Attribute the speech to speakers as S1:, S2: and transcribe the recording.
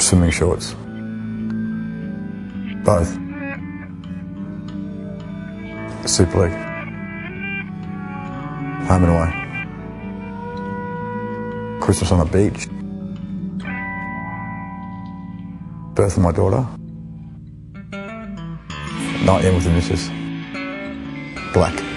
S1: Swimming shorts. Both. Super League. Home and away. Christmas on the beach. Birth of my daughter. Night in with the missus. Black.